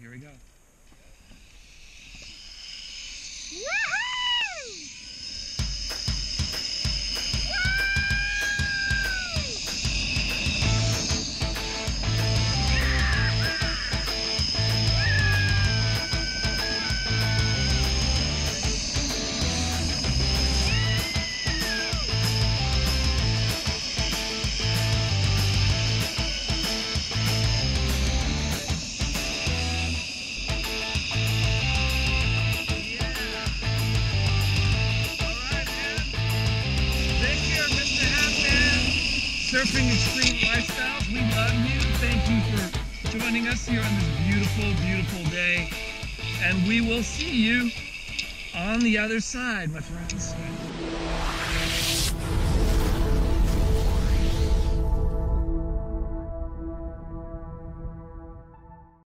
here we go. Surfing Extreme Lifestyles. We love you. Thank you for joining us here on this beautiful, beautiful day. And we will see you on the other side, my friends.